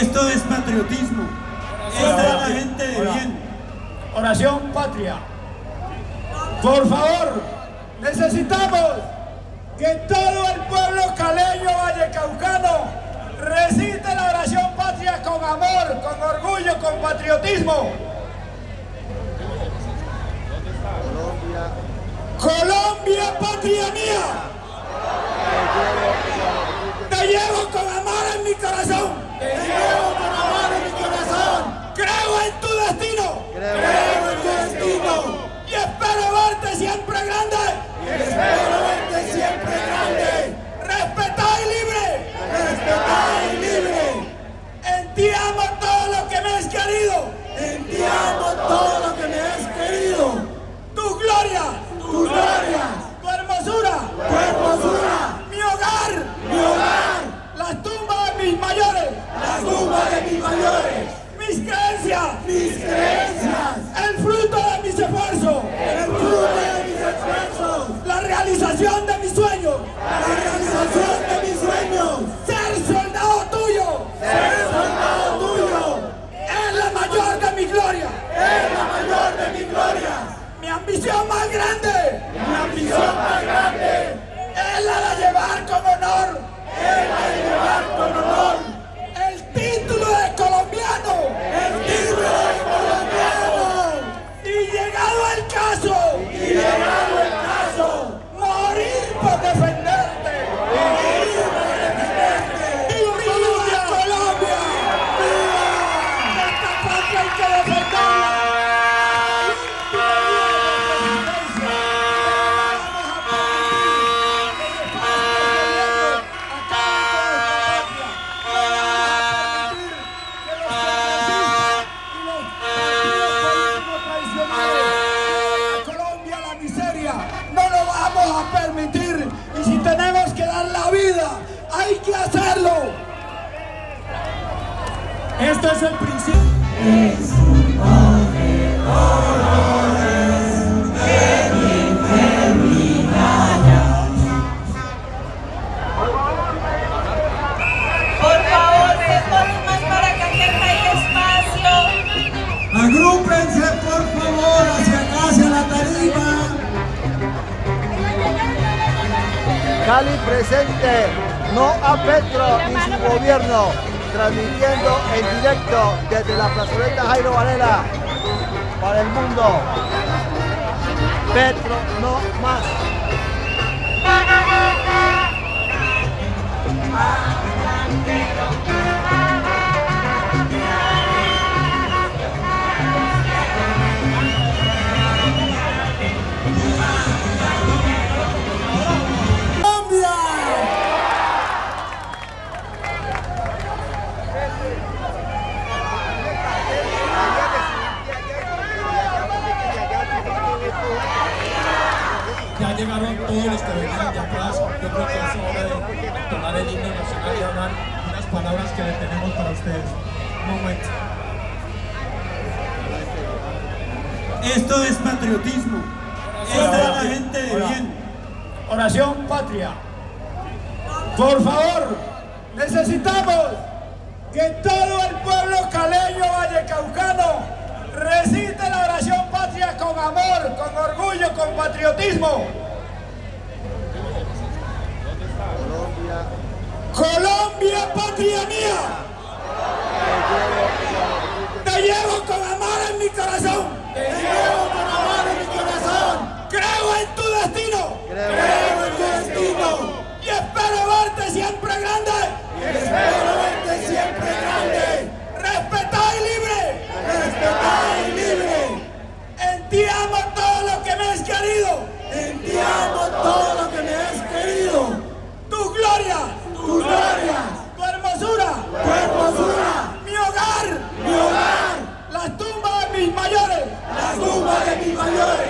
Esto es patriotismo. Esta es la gente de bien. Oración patria. Por favor, necesitamos que todo el pueblo caleño vallecaucano recite la oración patria con amor, con orgullo, con patriotismo. Colombia, patria mía. Te llevo con amor en mi corazón. Te llevo con amor en mi corazón. Creo en tu destino. Creo en tu destino. Y espero verte siempre grande. Y espero verte siempre grande. Respetado y libre. Respetado y libre. En ti amo todo lo que me has querido. Presente, no a Petro ni su gobierno, transmitiendo en directo desde la plazoleta Jairo Varela para el mundo. Petro no más. Todos los que venían de atrás. Yo creo que es hora de tomar el himno nacional y hablar unas palabras que le tenemos para ustedes. Un momento. Esto es patriotismo. Esta es la gente de bien. Oración patria. Por favor, necesitamos que todo el pueblo caleño vallecaucano recite la oración patria con amor, con orgullo, con patriotismo. Colombia, patria mía. Te llevo con amor en mi corazón. Te llevo con amor en mi corazón. Creo en tu destino. Creo en tu destino. Y espero verte siempre grande. Y espero verte siempre grande. Respetado y libre. Respetado y libre. En ti amo todo lo que me has querido. En ti amo todo lo que me has querido. Tu gloria. Tu gloria. Tu hermosura. Tu hermosura. Mi hogar. Mi hogar. Las tumbas de mis mayores. Las tumbas de mis mayores.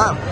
Wow.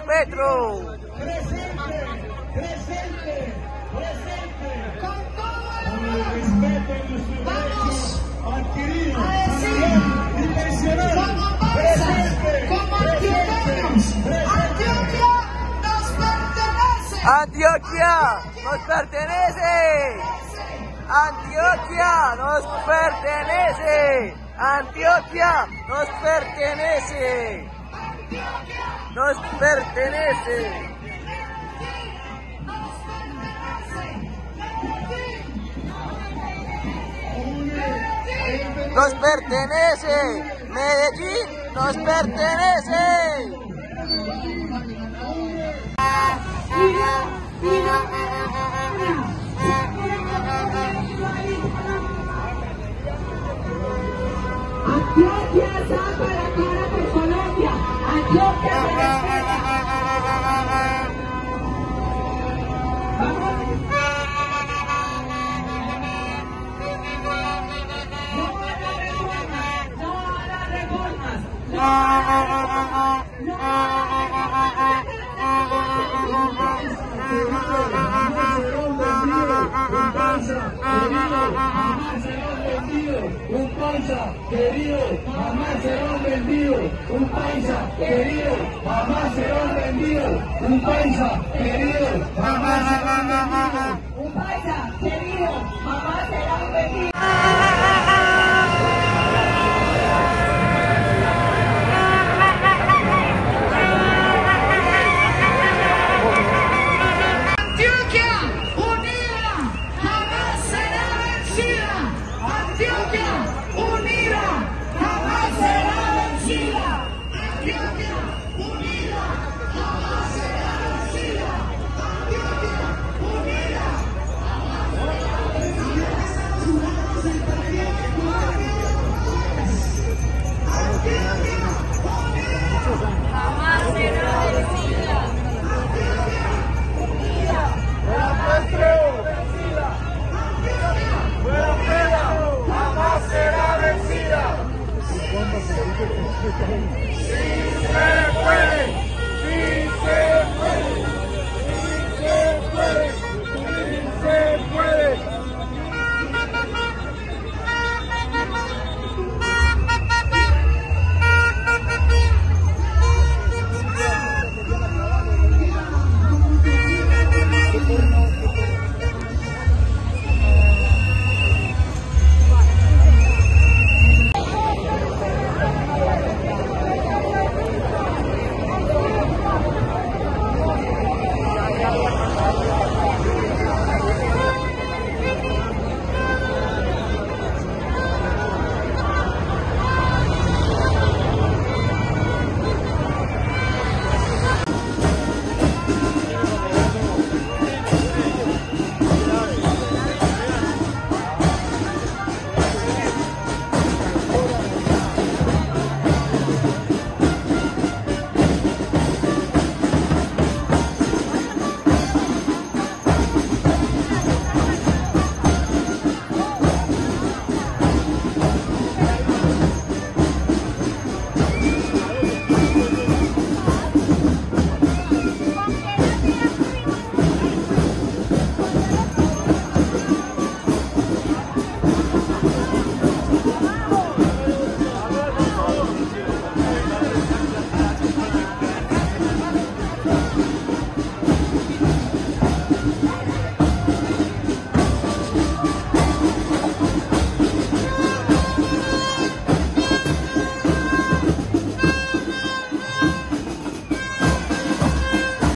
¡Fuera Petro! ¡Antioquia nos pertenece! ¡Antioquia nos pertenece! ¡Antioquia nos pertenece! ¡Nos pertenece! ¡Nos pertenece! ¡Medellín nos pertenece! Antioquia saca la cara por Colombia. Antioquia rendido, un paisa querido, jamás será rendido, un paisa querido, jamás será rendido, un paisa querido, jamás será rendido.